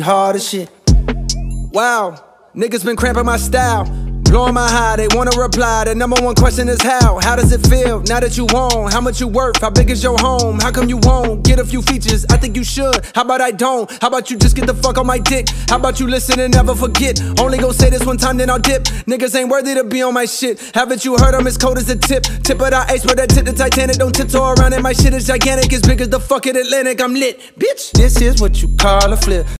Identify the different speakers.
Speaker 1: hard as shit. Wow, niggas been cramping my style. Blowing my high, they wanna reply. The number one question is how? How does it feel now that you own? How much you worth? How big is your home? How come you won't get a few features? I think you should. How about I don't? How about you just get the fuck on my dick? How about you listen and never forget? Only go say this one time, then I'll dip. Niggas ain't worthy to be on my shit. Haven't you heard I'm as cold as a tip? Tip of the ice, but that tip the Titanic. Don't tiptoe around it. My shit is gigantic, as big as the fucking Atlantic. I'm lit, bitch. This is what you call a flip.